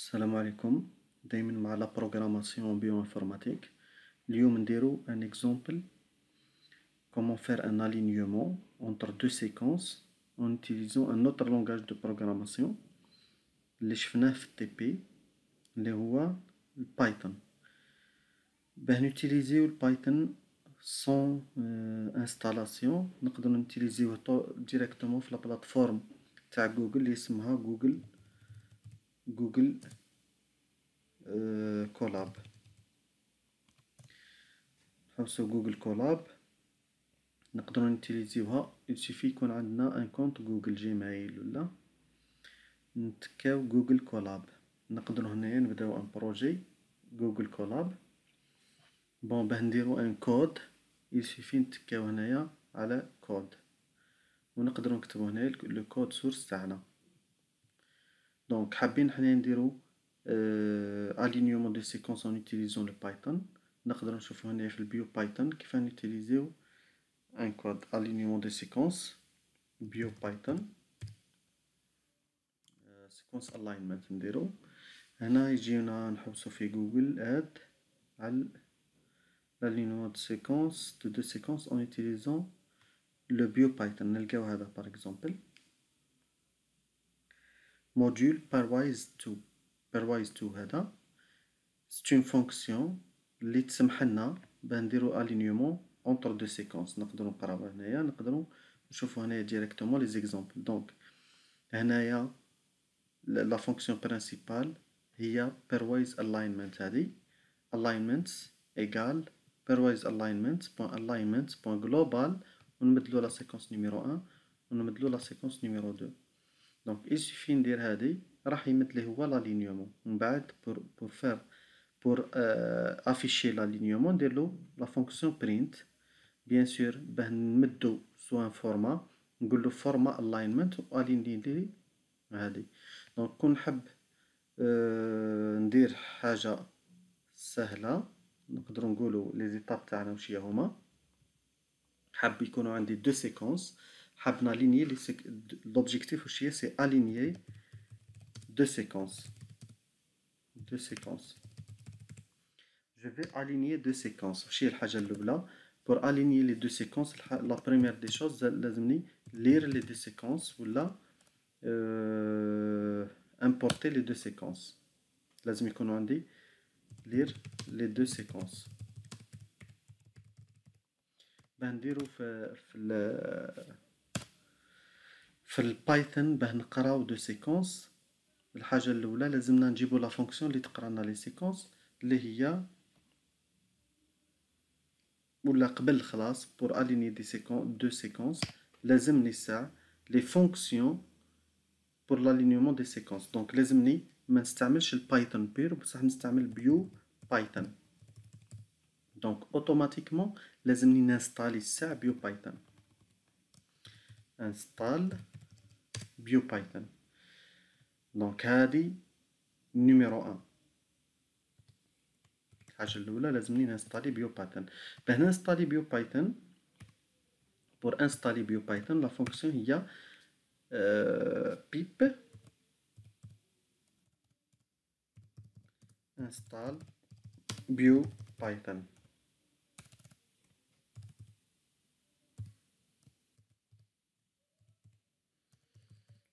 السلام عليكم. دايما مع la programmation bioinformatique اليوم نديرو un exemple comment faire un alignement entre deux séquences en utilisant un autre langage de programmation. اللي شفناه في ال TP اللي هو البايثون باه نوتيليزيو البايثون sans installation نقدر نوتيليزيوه directement في la plateforme تاع جوجل اللي اسمها Google Google Colab نحوسو Google Colab نقدرو نوتيليزيوها il suffit يكون عندنا un compte Google Gmail ولا نتكاو Google Colab نقدرو هنايا نبداو un projet Google Colab bon باه نديرو un code il suffit نتكاو هنايا على كود ونقدرو نكتبو هنايا le code source تاعنا donc حابين حنا نديرو alignement des séquences en utilisant le Python نقدرو نشوفو هنايا في ال BioPython كيف نوتيليزيو un code alignement des séquences BioPython sequence alignment نديرو هنا يجينا نحوسو في جوجل اد على l'alignement de séquence de deux séquences en utilisant le BioPython. نلقاو هذا par exemple. Module pairwise 2 pairwise 2 هذا. C'est une fonction اللي تسمح لنا باه نديرو alignement entre deux séquences. نقدرو نقراو هنايا نقدرو نشوفو هنايا directement les exemples donc هنايا la fonction principale هي pairwise alignment. هادي alignment égale pairwise alignment point alignment point global. ونمدلو la séquence numéro 1 ونمدلو la séquence numéro 2 donc il suffit ندير هادي راح يمد لي هو l'alignement من بعد pour pour faire pour afficher l'alignement نديرلو la fonction print bien sûr باه نمدو soit un format نقولو format alignment و aligner les هادي donc كون نحب ندير حاجة سهلة نقدرو نقولو les étapes تاعنا وشيا هما حاب يكونو عندي deux séquences حاب نالينيي les séq l'objectif واش هي c'est aligner deux séquences deux séquences je vais aligner deux séquences واش هي الحاجة الأولى pour aligner les deux séquences la première des choses لازمني lire les deux séquences ولا importer les deux séquences لازم يكونو عندي lire les deux séquences باه نديرو في في في البايثون باه نقراو deux séquences. الحاجة الأولى لازمنا نجيبو la fonction اللي تقرانا les séquences اللي هي ولا قبل خلاص pour aligner des séquences deux séquences لازمني ساع les fonctions pour l'alignement des séquences donc لازمني ما نستعملش ال Python pur بصح نستعمل BioPython donc automatiquement لازمني نانستالي ساع BioPython install BioPython donc هادي numéro un. الحاجة الأولى لازمني ن installer Biopython باه ن installer Biopython pour installer Biopython la fonction هي pip install Biopython.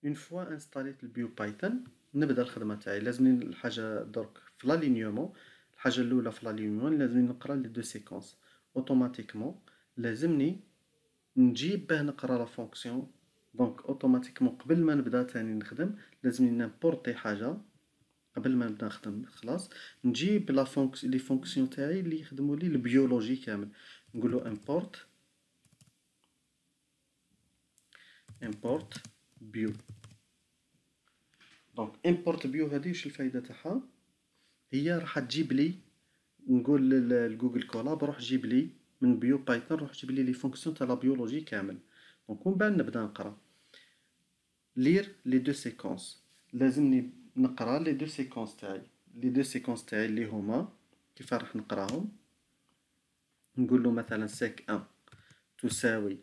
une fois انستاليت ال Biopython نبدأ الخدمة تاعي. لازمني الحاجة درك في l'alignement الحاجة الأولى في l'alignement لازمني نقرأ les deux séquences automatiquement لازمني نجيب باه نقرأ la fonction donc automatiquement قبل ما نبدأ تاني نخدم لازمني ن importer حاجة. قبل ما نبدأ نخدم خلاص. نجيب la fonction les fonctions تاعي اللي يخدموا لي ال biologie كامل. نقولو import import Bio donc import Bio هذه واش الفايدة تاعها؟ هي راح تجيب لي نقول ل Google Colab روح جيب لي من Biopython روح جيب لي les fonctions تاع la biologie كامل. donc ومن بعد نبدأ نقرأ. lire les deux séquences لازمني نقرأ les deux séquences تاعي. les deux séquences تاعي اللي هما كيف راح نقراهم؟ نقول له مثلا seq un تساوي.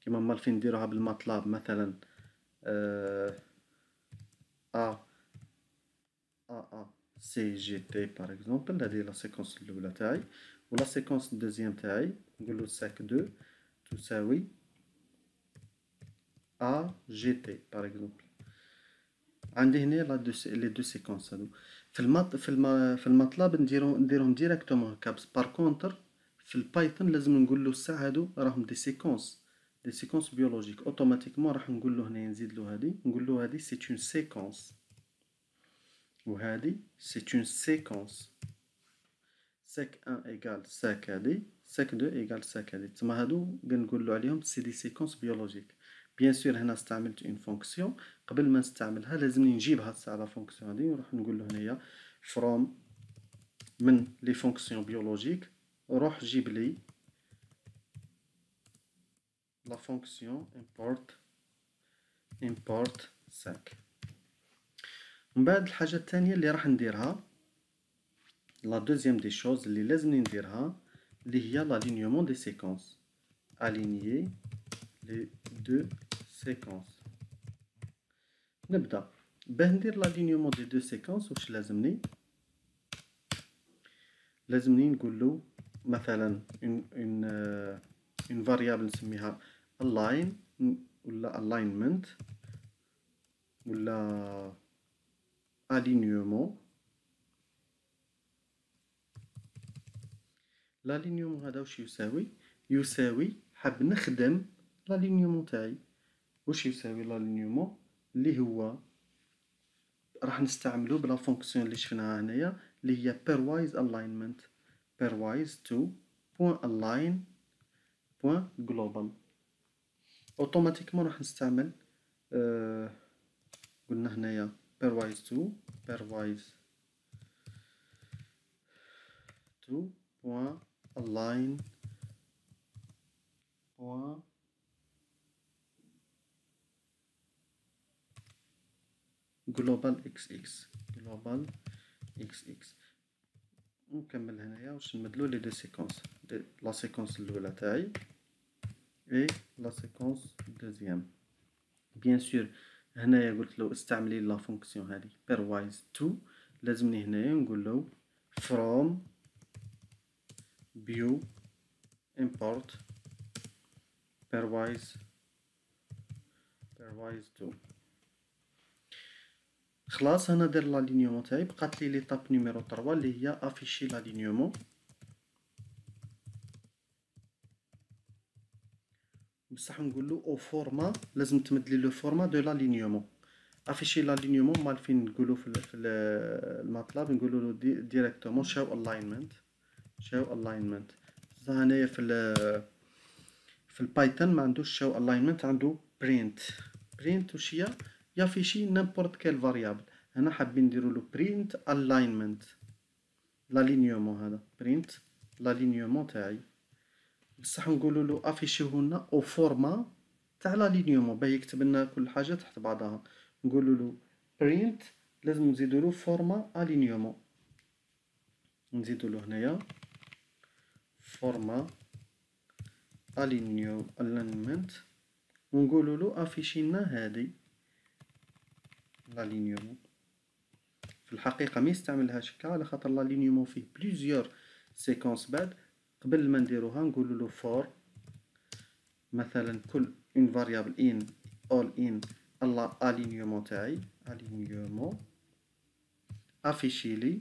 كيما موالفين نديروها بال MATLAB مثلا A A C G T par exemple هذه la séquence الاولى تاعي و la séquence ال deuxième تاعي نقولو seq deux تساوي A G T par exemple عندي هنا la deux les deux séquences هادو في المط في الم... في ال MATLAB نديرو نديرهم directement هكا par contre في ال Python لازم نقول له الساعة هادو راهم des séquences des séquences biologiques automatiquement راح نقول له هنا نزيد له هادي نقول له هادي c'est une séquence وهادي c'est une séquence seq 1 égale Seq هادي seq 2 égale Seq هادي تما هادو كنقولو عليهم c'est des séquences biologiques bien sûr هنا استعملت une fonction قبل ما نستعملها لازمني نجيبها تاع la fonction هادي نروح نقول له هنايا from من les fonctions biologiques روح جيب لي la fonction import import Seq. من بعد الحاجة الثانية اللي راح نديرها la deuxième des choses اللي لازمني نديرها اللي هي l'alignement des séquences aligner les deux séquences. نبدا باه ندير l'alignement des deux séquences واش لازمني لازمني نقول له مثلا une une une variable نسميها align ولا alignment ولا alignement. l'alignement هذا واش يساوي؟ يساوي حاب نخدم l'alignement تاعي. واش يساوي l'alignement اللي هو راح نستعملو ب la fonction اللي شفناها هنايا اللي هي pairwise alignment. pairwise two point align point global. automatiquement راح نستعمل آه قلنا هنايا pairwise two pairwise two point align point global xx global xx. نكمل هنايا واش نمدلو les deux séquences la séquence الأولى تاعي. et la séquence deuxième bien sûr هنايا قلت له استعملي la fonction هذه. pairwise two لازمني هنايا نقول له from Bio import. Pairwise. Pairwise two. خلاص أنا داير l'alignement تاعي. بقات لي l'étape numéro 3 اللي هي afficher l'alignement بصح نقولو au format لازم تمدلي le format de l'alignement afficher l'alignement موالفين نقولو في, في ال MATLAB نقولو له directement show alignment show alignment هنايا في في ال Python ما عندوش show alignment عنده print print وش هي؟ ي afficher n'importe quelle variable هنا حابين نديرو له print alignment l'alignement هذا. print l'alignement تاعي. بصح نقولوا له afficher لنا au format تاع l'alignement باه يكتب لنا كل حاجة تحت بعضها. نقولوا له print لازم نزيدو له format alignement نزيدو له هنايا format aligne alignment ونقولوا له afficher لنا هذه l'alignement في الحقيقة ما يستعملهاش هكا على خاطر لالينيومون فيه بليزيور سيكونس بعد قبل ما نديروها نقولوا له فور مثلا كل اون فاريابل ان اول ان الله الينيومون تاعي الينيومون افيشي لي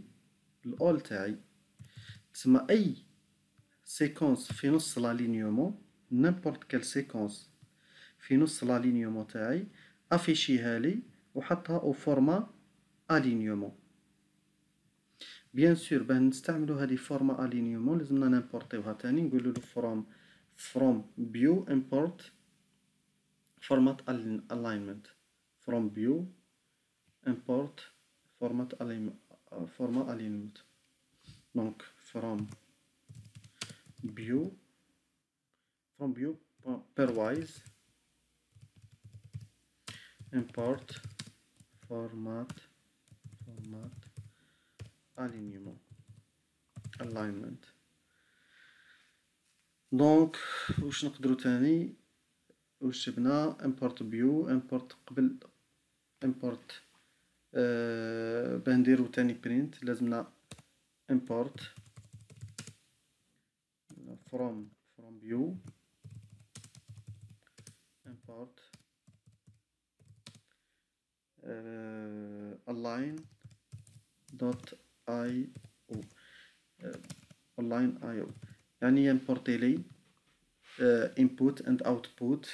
الأول تاعي. تسمى أي سيكونس في نص لالينيومون نيمبورت كال سيكونس في نص لالينيومون تاعي. افيشيها لي وحطها au format alignement bien sûr باه نستعملو هادي format alignement لازمنا نامبورطيوها تاني نقولو له from from Bio import format alignment from Bio import format format alignment donc from Bio from Bio pairwise import format format alignment donc واش نقدرو تاني واش جبنا import Bio import قبل import باه نديرو تاني print لازمنا import from from Bio import uh, align dot io uh, align io يعني يمبورتي les input and output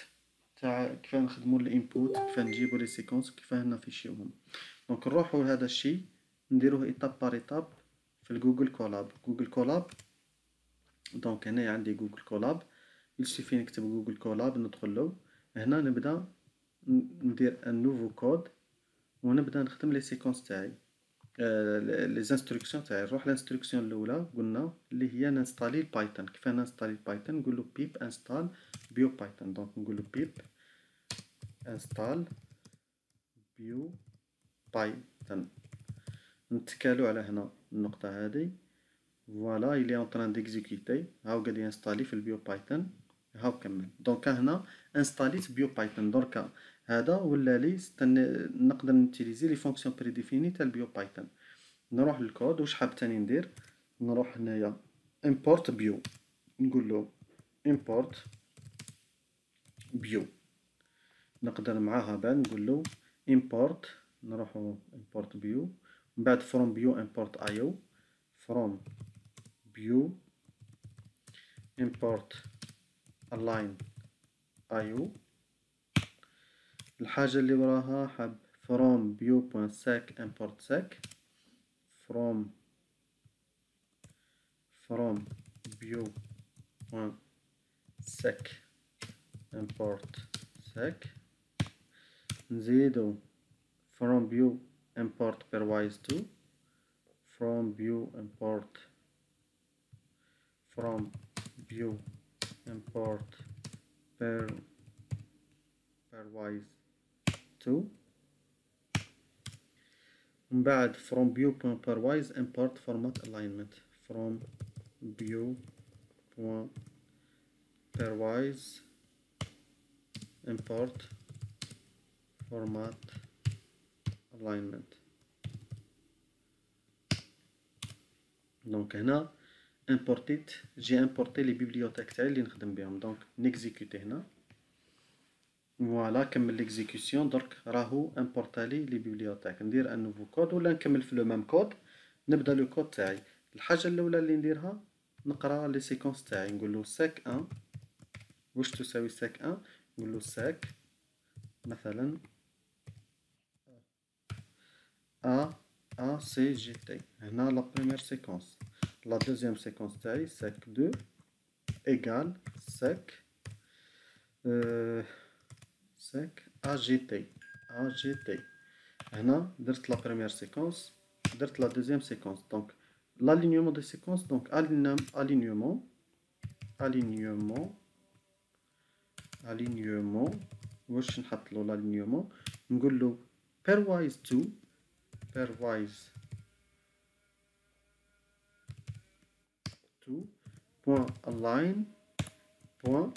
تاع كيفاه نخدمو ال input كيفاه نجيبو les séquences كيفاه نافيشيوهم donc نروحو لهذا الشيء نديروه étape par étape في ال Google Colab Google Colab donc هنايا عندي Google Colab il suffit نكتب Google Colab ندخل هنا نبدا ندير un nouveau code ونبدا نخدم les séquences تاعي. les instructions تاعي نروح l'instruction الأولى قلنا اللي هي نانستالي ال Python. كيف نانستالي ال Python؟ نقولو pip install BioPython donc نقولو pip install BioPython نتكالو على هنا النقطة هذه. voilà il est en train d'exécuter هاو قاعد ينستالي في ال BioPython. هاو كمل. donc هنا انستاليت BioPython. دركا هذا ولا لي نقدر نوتيليزي les fonctions prédéfinies تاع ال BioPython نروح للكود واش حاب تاني ندير؟ نروح هنايا import Bio نقول له import بيو نقدر معاها بعد نقول له import نروحو import بيو من بعد from view import io. from view import align io. الحاجة اللي وراها حب from view.sec import sec from from view.sec import sec نزيدو from view import pairwise to from view import from view import pair pairwise to من بعد from Bio pairwise import format alignment from Bio pairwise import format alignment donc هنا امبورتيت j'ai importé les bibliothèques تاعي اللي نخدم بهم donc نيكزيكوتي هنا voilà كمل l'exécution درك راهو امبورتالي les bibliothèques ندير un nouveau code ولا نكمل في le même code نبدا le code تاعي الحاجة الاولى اللي نديرها نقرا les séquences تاعي نقول له seq 1 واش تساوي seq 1 نقول له seq مثلا A A C G T هنا la première séquence la deuxième séquence تاعي seq 2 ايغال ساك أه ساك ا جي تي ا جي تي هنا درت لا بروميير سيكونس درت لا دوزيام سيكونس دونك l'alignement des séquences donc alignement alignement alignement واش نحط له l'alignement نقول له pairwise to pairwise to point align point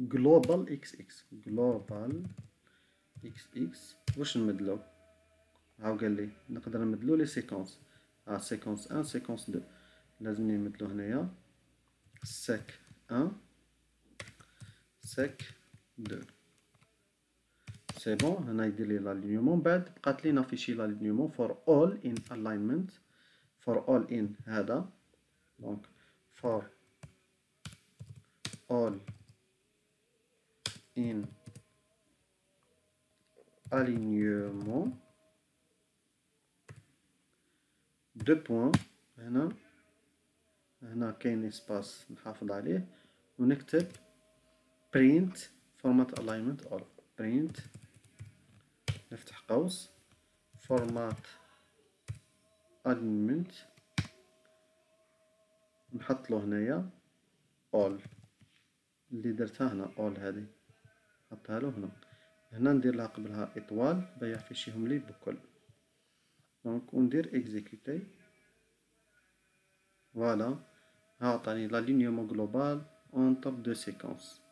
global xx global xx واش نمدلو؟ هاو قال لي نقدر نمدلو les séquences ها séquence un séquence deux لازمني نمدلو هنايا. seq un seq deux c'est bon هنا يدير لي l'alignement بعد بقات لي نافيشي l'alignement for all in alignment for all in هذا. donc for all in alignement. deux points هنا. هنا كاين espace نحافظ عليه. ونكتب print format alignment all. Print. نفتح قوس. Format alignment. نحط له هنايا. All. اللي درتها هنا. All هذه. نحطها له هنا هنا ندير لها قبلها étoile باه يافيشيهم لي بكل. donc وندير exécuter voilà. ها عطاني l'alignement global entre deux séquences